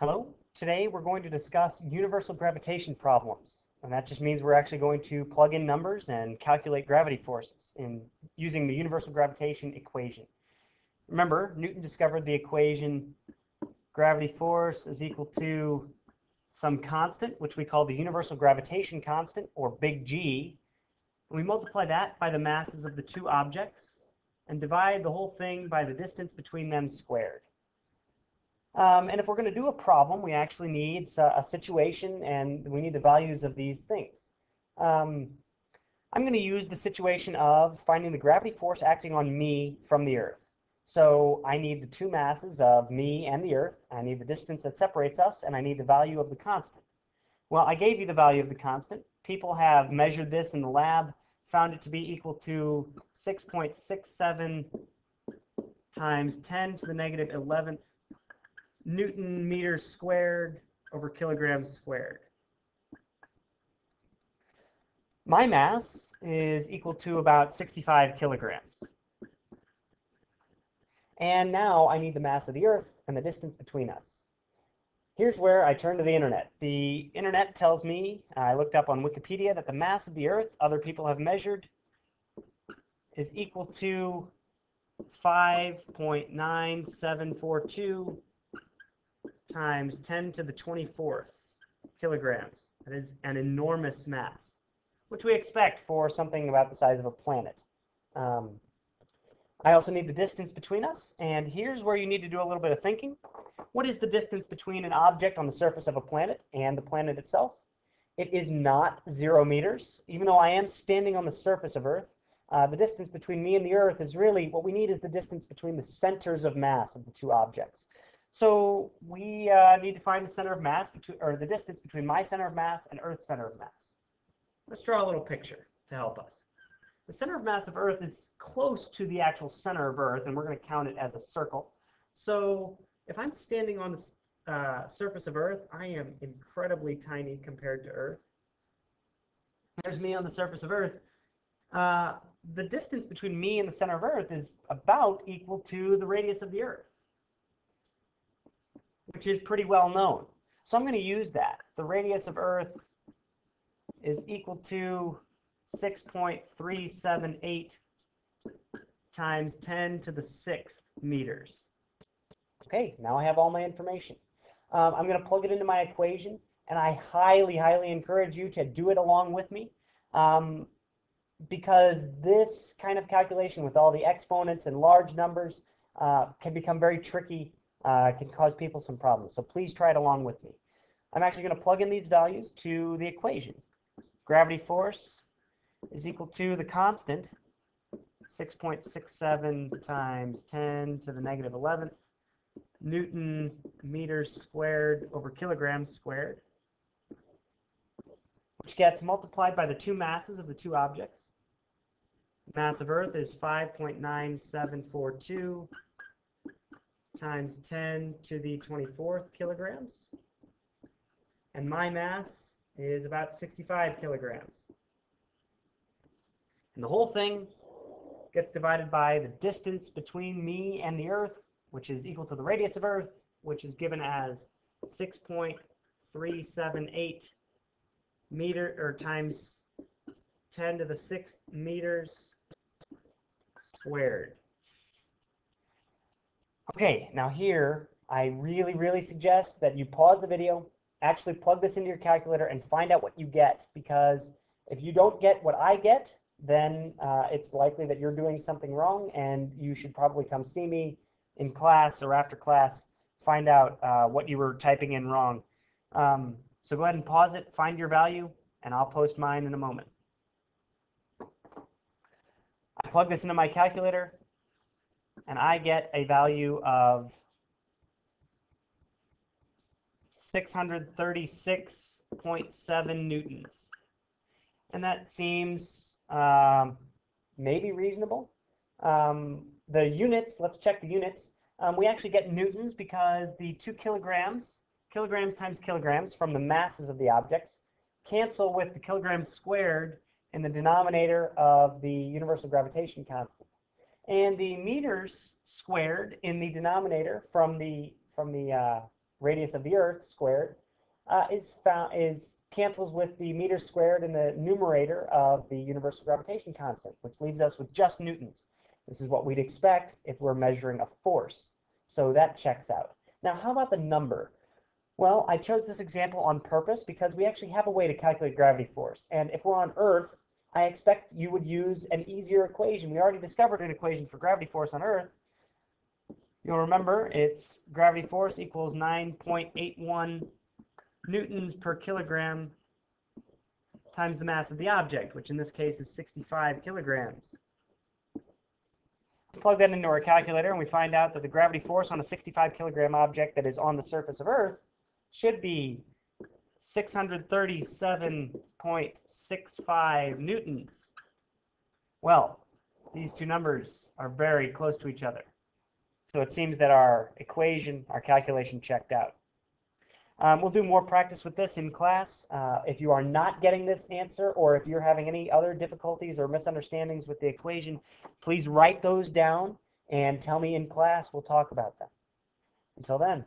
Hello. Today we're going to discuss universal gravitation problems. And that just means we're actually going to plug in numbers and calculate gravity forces in using the universal gravitation equation. Remember, Newton discovered the equation gravity force is equal to some constant, which we call the universal gravitation constant, or big G. And we multiply that by the masses of the two objects and divide the whole thing by the distance between them squared. Um, and if we're going to do a problem, we actually need a, situation and we need the values of these things. Um, I'm going to use the situation of finding the gravity force acting on me from the Earth. So I need the two masses of me and the Earth. I need the distance that separates us, and I need the value of the constant. Well, I gave you the value of the constant. People have measured this in the lab, found it to be equal to 6.67 times 10 to the negative 11th Newton meters squared over kilograms squared. My mass is equal to about 65 kilograms. And now I need the mass of the Earth and the distance between us. Here's where I turn to the internet. The internet tells me, I looked up on Wikipedia, that the mass of the Earth, other people have measured, is equal to 5.9742 times 10 to the 24th kilograms. That is an enormous mass, which we expect for something about the size of a planet. Um, I also need the distance between us, and here's where you need to do a little bit of thinking. What is the distance between an object on the surface of a planet and the planet itself? It is not zero meters. Even though I am standing on the surface of Earth, uh, the distance between me and the Earth is really, what we need is the distance between the centers of mass of the two objects. So we uh, need to find the center of mass, between, or the distance between my center of mass and Earth's center of mass. Let's draw a little picture to help us. The center of mass of Earth is close to the actual center of Earth, and we're going to count it as a circle. So if I'm standing on the uh, surface of Earth, I am incredibly tiny compared to Earth. There's me on the surface of Earth. Uh, the distance between me and the center of Earth is about equal to the radius of the Earth which is pretty well known. So I'm going to use that. The radius of Earth is equal to 6.378 times 10 to the sixth meters. Okay, now I have all my information. Um, I'm going to plug it into my equation, and I highly, highly encourage you to do it along with me. Um, because this kind of calculation with all the exponents and large numbers uh, can become very tricky uh, can cause people some problems. So please try it along with me. I'm actually going to plug in these values to the equation. Gravity force is equal to the constant, 6.67 times 10 to the negative 11th, Newton meters squared over kilograms squared, which gets multiplied by the two masses of the two objects. Mass of Earth is 5.9742 times 10 to the 24th kilograms. And my mass is about 65 kilograms. And the whole thing gets divided by the distance between me and the Earth, which is equal to the radius of Earth, which is given as 6.378 meter or times 10 to the sixth meters squared. Okay, now here, I really, really suggest that you pause the video, actually plug this into your calculator and find out what you get because if you don't get what I get, then uh, it's likely that you're doing something wrong and you should probably come see me in class or after class, find out uh, what you were typing in wrong. Um, so go ahead and pause it, find your value, and I'll post mine in a moment. I plug this into my calculator, and I get a value of 636.7 newtons. And that seems um, maybe reasonable. Um, the units, let's check the units. Um, we actually get newtons because the two kilograms, kilograms times kilograms from the masses of the objects, cancel with the kilograms squared in the denominator of the universal gravitation constant and the meters squared in the denominator from the from the uh, radius of the Earth squared uh, is found is cancels with the meters squared in the numerator of the universal gravitation constant, which leaves us with just newtons. This is what we'd expect if we're measuring a force. So that checks out. Now, how about the number? Well, I chose this example on purpose because we actually have a way to calculate gravity force. And if we're on Earth, I expect you would use an easier equation. We already discovered an equation for gravity force on Earth. You'll remember it's gravity force equals 9.81 newtons per kilogram times the mass of the object, which in this case is 65 kilograms. Plug that into our calculator and we find out that the gravity force on a 65 kilogram object that is on the surface of Earth should be 637.65 newtons. Well, these two numbers are very close to each other. So it seems that our equation, our calculation checked out. Um, we'll do more practice with this in class. Uh, if you are not getting this answer or if you're having any other difficulties or misunderstandings with the equation, please write those down and tell me in class. We'll talk about them. Until then.